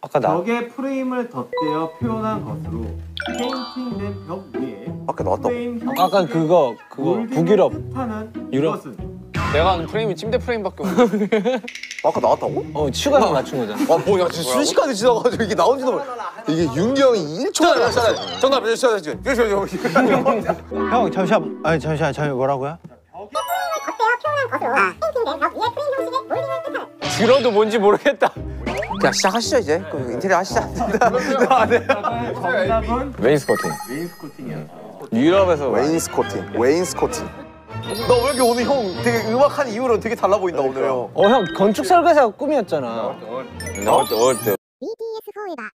아까 나 벽에 프레임을 덧대어 표현한 것으로 페인팅된 벽 위에 아까. 프레임 형식의 아까 그거 그거 몰딩을 북유럽 뜻하는 유럽. 이것은 내가 아는 프레임이 침대 프레임밖에 없는데 아까 나왔다고? 어 추가해서 맞춘 거잖아. 아 뭐야 진짜 순식간에 지나가지고 이게 나온지도 몰라. 이게 윤기 형이 1초 만에 정답 정답 정답 정답 형 잠시만 아니 잠시만 잠시 뭐라고요? 들어도 뭔지 모르겠다 야 시작하시죠 이제. 그 인테리어 하시죠. 정답은 웨인스코팅. 웨인스코팅이었다. 유럽에서 웨인스코팅 웨인스코팅. 너 왜 이렇게 오늘 형 되게 음악한 이후로 되게 달라 보인다 오늘 형? 어 형 건축 설계사 꿈이었잖아. 나올 때 어릴 때. BTS4이다.